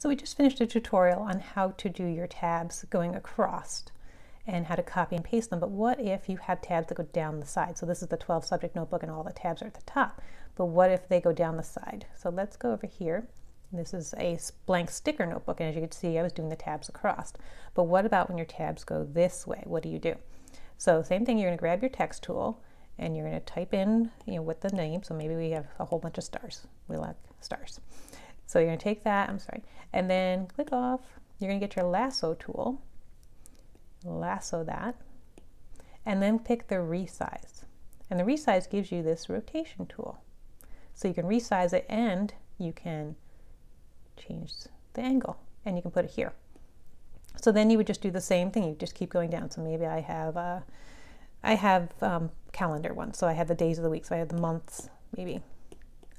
So we just finished a tutorial on how to do your tabs going across and how to copy and paste them. But what if you have tabs that go down the side? So this is the 12 subject notebook and all the tabs are at the top. But what if they go down the side? So let's go over here. This is a blank sticker notebook and as you can see I was doing the tabs across. But what about when your tabs go this way? What do you do? So same thing, you're going to grab your text tool and you're going to type in you know what the name. So maybe we have a whole bunch of stars. We like stars. So you're to take that, I'm sorry, and then click off. You're to get your lasso tool, lasso that, and then pick the resize. And the resize gives you this rotation tool. So you can resize it and you can change the angle and you can put it here. So then you would just do the same thing. You just keep going down. So maybe I have a, uh, have um, calendar ones. So I have the days of the week. So I have the months maybe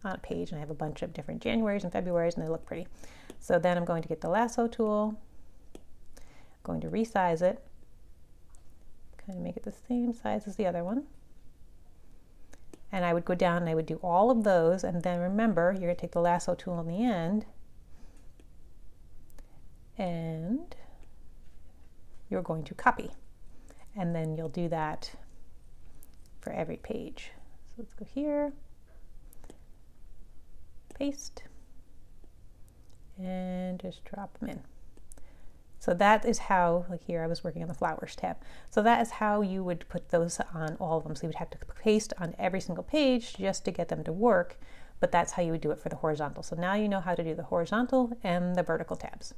on a page and I have a bunch of different Januaries and Februaries and they look pretty. So then I'm going to get the lasso tool, going to resize it, kind of make it the same size as the other one. And I would go down and I would do all of those and then remember you're going to take the lasso tool in the end and you're going to copy. And then you'll do that for every page. So let's go here paste, and just drop them in. So that is how, like here I was working on the flowers tab. So that is how you would put those on all of them. So you would have to paste on every single page just to get them to work, but that's how you would do it for the horizontal. So now you know how to do the horizontal and the vertical tabs.